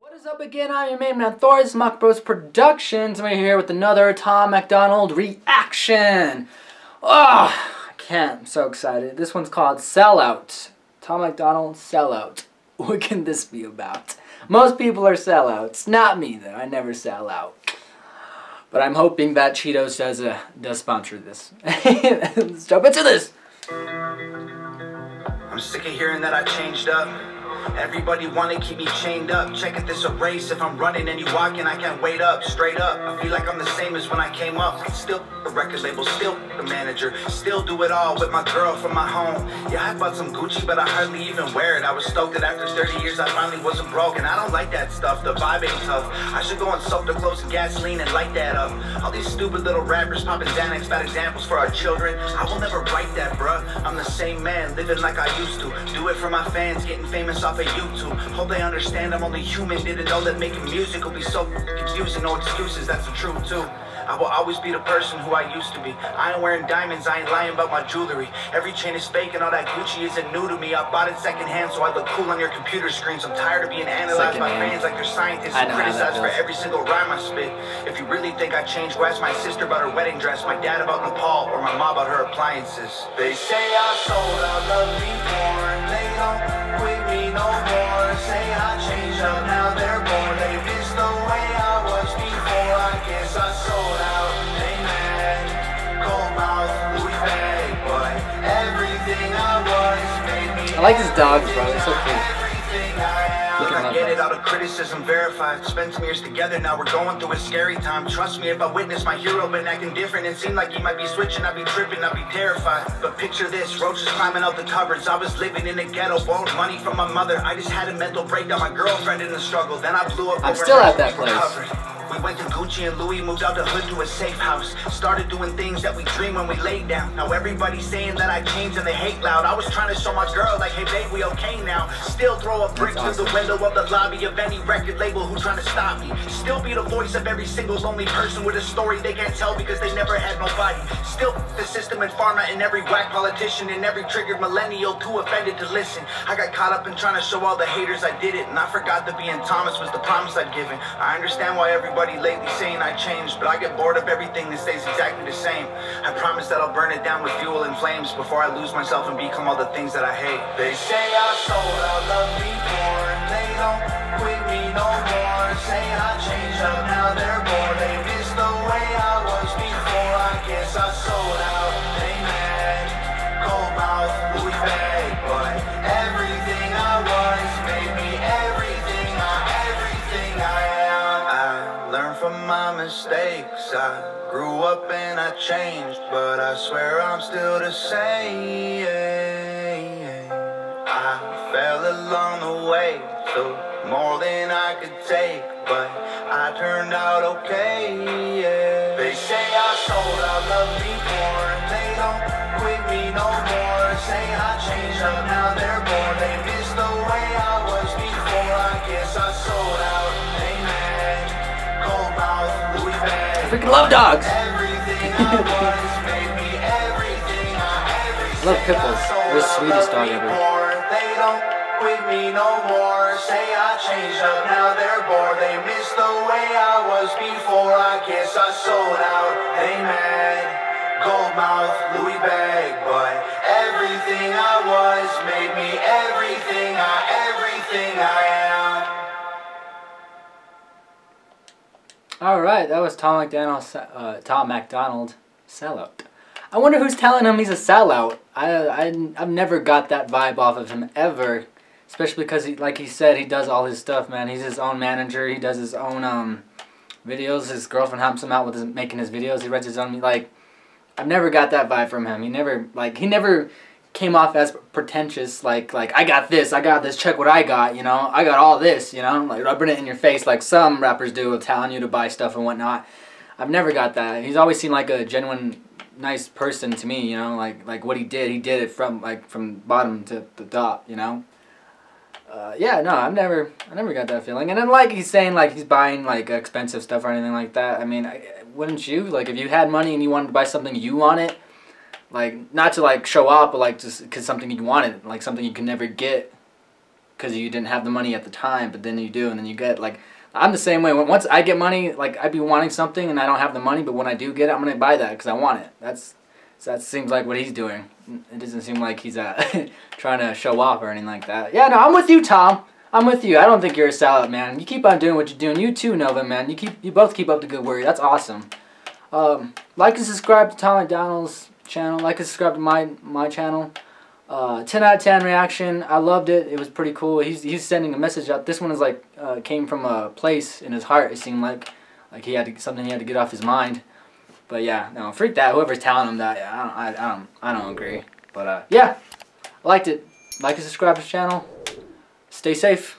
What is up again? I'm your main man Thor. This is MakuBros Productions. We're here with another Tom MacDonald reaction. Oh, I can't. I'm so excited. This one's called Sellout. Tom MacDonald Sellout. What can this be about? Most people are sellouts. Not me though. I never sell out. But I'm hoping that Cheetos does uh, does sponsor this. Let's jump into this. I'm sick of hearing that I changed up. Everybody wanna keep me chained up. Check if this a race. If I'm running and you walking, I can't wait up. Straight up. I feel like I'm the same as when I came up. Still a record label, still the manager. Still do it all with my girl from my home. Yeah, I bought some Gucci, but I hardly even wear it. I was stoked that after 30 years I finally wasn't broke. And I don't like that stuff. The vibe ain't tough. I should go and soak the clothes in gasoline and light that up. All these stupid little rappers popping Xanax, bad examples for our children. I will never write that, bruh. I'm the same man, living like I used to. Do it for my fans, getting famous off of YouTube. Hope they understand I'm only human. Didn't know that making music will be so confusing. No excuses, that's the truth too. I will always be the person who I used to be. I ain't wearing diamonds, I ain't lying about my jewelry. Every chain is fake and all that Gucci isn't new to me. I bought it secondhand so I look cool on your computer screens. I'm tired of being analyzed by fans like they're scientists I and know how that criticized for every single rhyme I spit. If you really think I changed, go ask my sister about her wedding dress, my dad about Nepal, or my mom about her appliances. They say I sold out, love me born. They don't quit me no more. Like his dogs, bro. They're so cute. I am. Look at I my get it, all the criticism verified. Spent some years together, now we're going through a scary time. Trust me, if I witness my hero been acting different, it seemed like he might be switching, I'd be tripping, I'd be terrified. But picture this, roaches climbing out the cupboards. I was living in the ghetto, borrowed money from my mother. I just had a mental breakdown, my girlfriend in the struggle. Then I blew up. I'm still at that place. recovered. We went to Gucci and Louis, moved out the hood to a safe house. Started doing things that we dream when we laid down. Now everybody's saying that I changed and they hate loud. I was trying to show my girl, like, hey babe, we okay now. Still throw a brick That's through the window of the lobby of any record label who trying to stop me. Still be the voice of every single lonely person with a story they can't tell because they never had nobody. Still the system and pharma and every whack politician and every triggered millennial too offended to listen. I got caught up in trying to show all the haters I did it, and I forgot that being Thomas was the promise I'd given. I understand why everybody lately saying I changed, but I get bored of everything that stays exactly the same. I promise that I'll burn it down with fuel and flames before I lose myself and become all the things that I hate. They say I sold out, love me born. They don't quit me no more. Say I changed up, now they're bored. From my mistakes. I grew up and I changed, but I swear I'm still the same. I fell along the way, so more than I could take, but I turned out okay. They say I sold out, love me Freaking love dogs. I was made me everything I, everything love Pickles. They're the sweetest dog ever. They don't quit me no more. Say I changed up, now they're bored. They miss the way I was before. I guess I sold out. They mad, gold mouth, Louis bag, but everything I All right, that was Tom MacDonald. Uh, Tom MacDonald sellout. I wonder who's telling him he's a sellout. I, I I've never got that vibe off of him ever, especially because he, like he said, he does all his stuff, man. He's his own manager. He does his own um videos. His girlfriend helps him out with his, making his videos. He writes his own like. I've never got that vibe from him. He never like he never came off as pretentious like like I got this, I got this, check what I got, you know. I got all this, you know, like rubbing it in your face like some rappers do telling you to buy stuff and whatnot. I've never got that. He's always seemed like a genuine nice person to me, you know, like like what he did, he did it from like from bottom to the top, you know. Uh, yeah, no, I've never, I never got that feeling. And then like he's saying like he's buying like expensive stuff or anything like that. I mean, I, wouldn't you? Like if you had money and you wanted to buy something you wanted, like not to like show off, but like just because something you wanted, like something you can never get, because you didn't have the money at the time, but then you do, and then you get like. I'm the same way. Once I get money, like I'd be wanting something and I don't have the money, but when I do get it, I'm gonna buy that because I want it. That's so that seems like what he's doing. It doesn't seem like he's uh, trying to show off or anything like that. Yeah, no, I'm with you, Tom. I'm with you. I don't think you're a sellout, man. You keep on doing what you're doing. You too, Nova, man. You keep you both keep up the good work. That's awesome. Um, like and subscribe to Tom MacDonald's channel. Like and subscribe to my my channel. Uh, 10 out of 10 reaction. I loved it. It was pretty cool. He's, he's sending a message out. This one is like uh, came from a place in his heart. It seemed like like he had to, something he had to get off his mind. But yeah, no, freak that. Whoever's telling him that, yeah, I don't, I, I don't, I don't agree. But uh, yeah, liked it. Like and subscribe to the channel. Stay safe.